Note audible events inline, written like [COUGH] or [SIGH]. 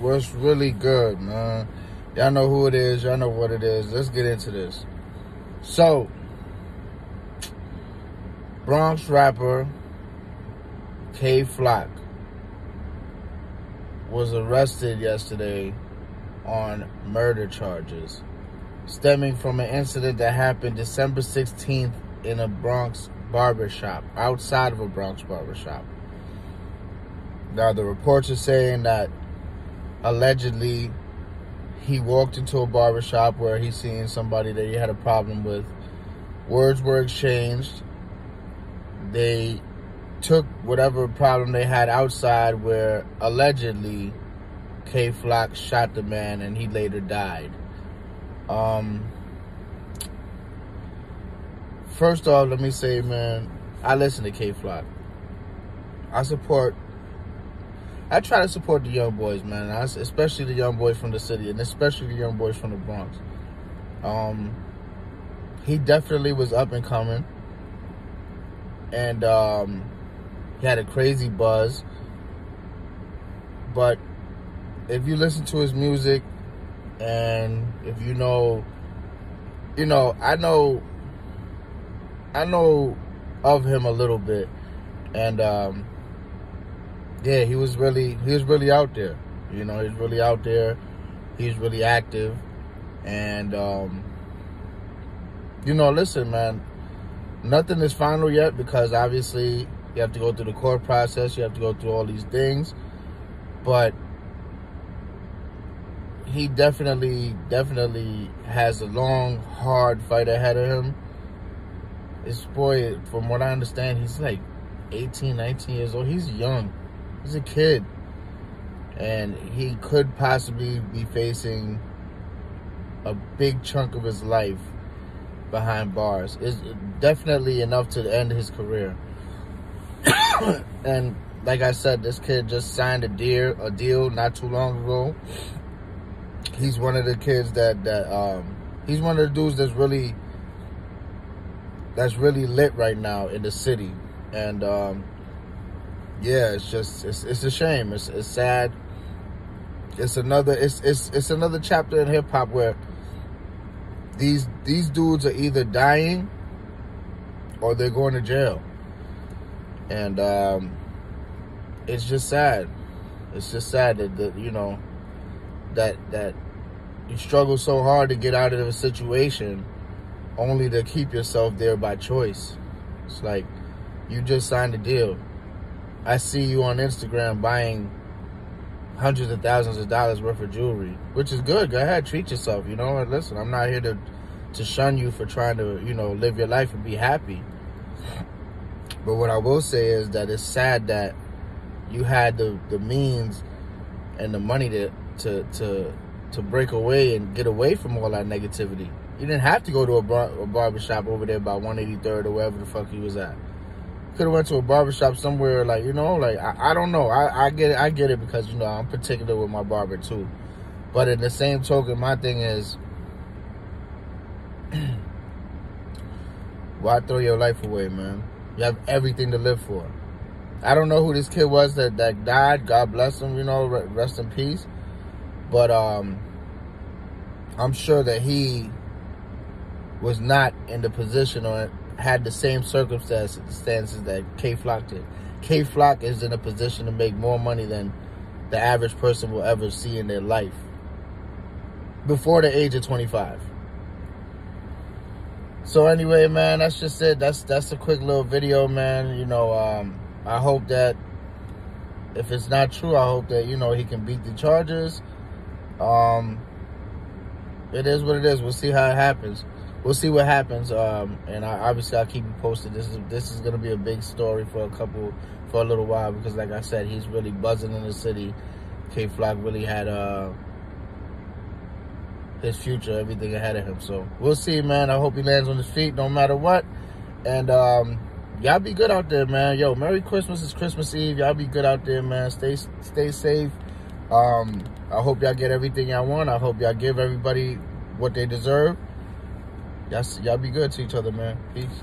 what's really good, man? Y'all know who it is. Y'all know what it is. Let's get into this. So, Bronx rapper Kay Flock was arrested yesterday on murder charges stemming from an incident that happened December 16th in a Bronx barbershop, outside of a Bronx barbershop. Now, the reports are saying that allegedly he walked into a barbershop where he seen somebody that he had a problem with. Words were exchanged. They took whatever problem they had outside where allegedly Kay Flock shot the man and he later died. Um, first off, let me say, man, I listen to Kay Flock. I support. I try to support the young boys, man. especially the young boys from the city, and especially the young boys from the Bronx. Um, he definitely was up and coming, and um, he had a crazy buzz. But if you listen to his music, and if you know, you know, I know, I know of him a little bit, and um, yeah, he was really, he was really out there. You know, he's really out there. He's really active, and um, you know, listen, man, nothing is final yet because obviously you have to go through the court process. You have to go through all these things, but he definitely, definitely has a long, hard fight ahead of him. This boy, from what I understand, he's like 18, 19 years old. He's young. He's a kid. And he could possibly be facing a big chunk of his life behind bars. Is definitely enough to end his career. [COUGHS] and like I said, this kid just signed a deal, a deal not too long ago he's one of the kids that that um he's one of the dudes that's really that's really lit right now in the city and um yeah it's just it's, it's a shame it's, it's sad it's another it's it's it's another chapter in hip-hop where these these dudes are either dying or they're going to jail and um it's just sad it's just sad that, that you know that that you struggle so hard to get out of a situation only to keep yourself there by choice. It's like you just signed a deal. I see you on Instagram buying hundreds of thousands of dollars worth of jewelry, which is good. Go ahead, treat yourself. You know, listen, I'm not here to to shun you for trying to, you know, live your life and be happy. But what I will say is that it's sad that you had the the means and the money to to to to break away and get away from all that negativity. You didn't have to go to a, bar, a barbershop over there by 183rd or wherever the fuck he was at. Could have went to a barbershop somewhere like, you know, like, I, I don't know. I, I get it. I get it because, you know, I'm particular with my barber too. But in the same token, my thing is, [CLEARS THROAT] why throw your life away, man? You have everything to live for. I don't know who this kid was that, that died. God bless him, you know, rest in peace. But um, I'm sure that he was not in the position or had the same circumstances that Kay Flock did. Kay Flock is in a position to make more money than the average person will ever see in their life before the age of 25. So anyway, man, that's just it. That's that's a quick little video, man. You know, um, I hope that if it's not true, I hope that you know he can beat the charges. Um, it is what it is. We'll see how it happens. We'll see what happens. Um, and I, obviously I'll keep you posted. This is this is gonna be a big story for a couple for a little while because, like I said, he's really buzzing in the city. Kay Flock really had uh his future, everything ahead of him. So we'll see, man. I hope he lands on his feet no matter what. And um, y'all be good out there, man. Yo, Merry Christmas. It's Christmas Eve. Y'all be good out there, man. Stay stay safe. Um, I hope y'all get everything y'all want. I hope y'all give everybody what they deserve. Y'all, y'all be good to each other, man. Peace.